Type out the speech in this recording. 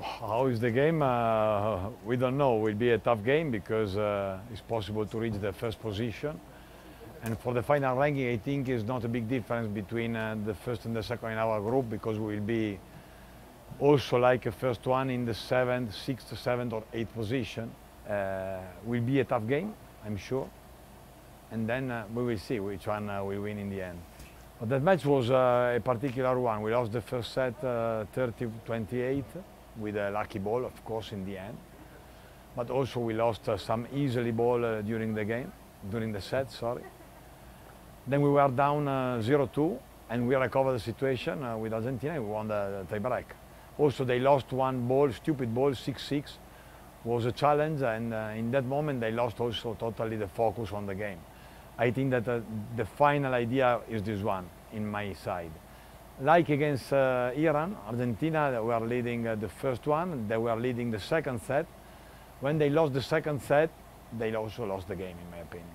How is the game? Uh, we don't know. It will be a tough game because uh, it's possible to reach the first position. And for the final ranking, I think it's not a big difference between uh, the first and the second in our group because we will be also like a first one in the seventh, sixth, seventh, or eighth position. Uh, will be a tough game, I'm sure. And then uh, we will see which one uh, will win in the end. But that match was a particular one. We lost the first set 30-28 with a lucky ball, of course, in the end. But also we lost uh, some easily ball uh, during the game, during the set, sorry. Then we were down 0-2 and we recovered the situation with Argentina we won the, the tiebreak. Also they lost one ball, stupid ball, 6-6, was a challenge and uh, in that moment they lost also totally the focus on the game. I think that uh, the final idea is this one in my side. Like against uh, Iran, Argentina were leading uh, the first one, they were leading the second set. When they lost the second set, they also lost the game in my opinion.